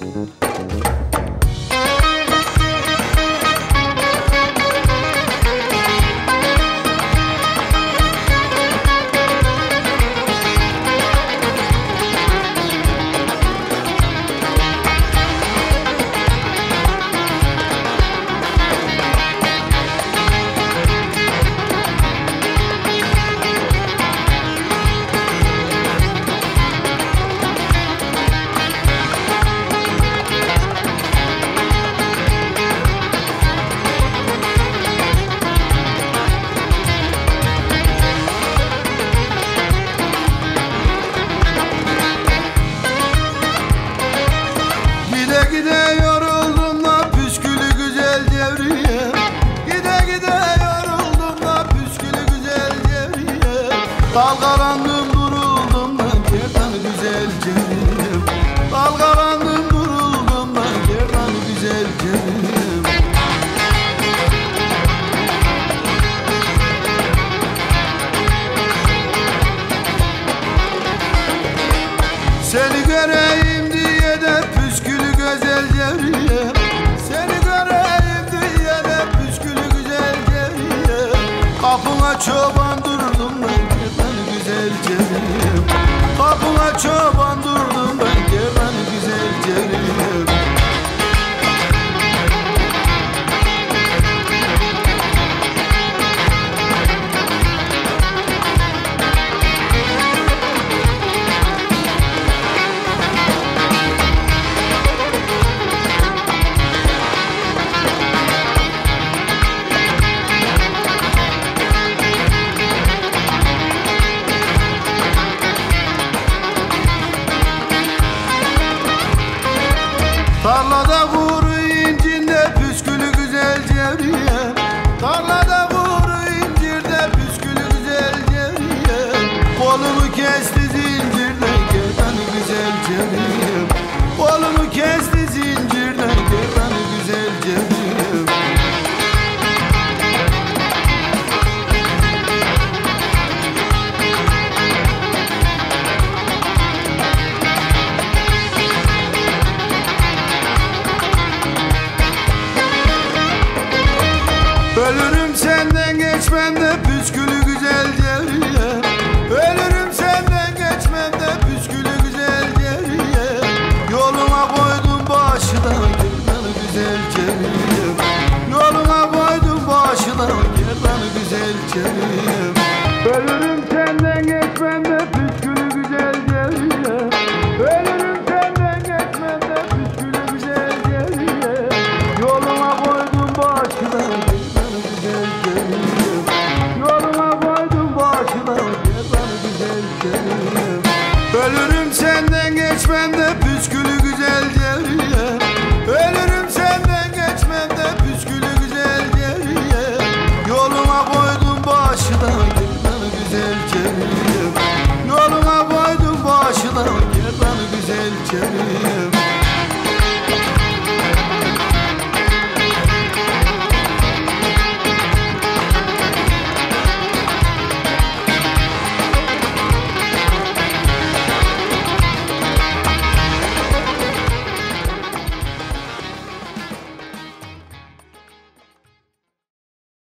Mm-hmm. Devriye Dalgalandım duruldum da kertan güzel cevriye Dalgalandım duruldum da kertan güzel Seni göreyim diye de püskülü güzel cevriye Seni göreyim diye de püskülü güzel cevriye Kapına çoban Gönlümce you.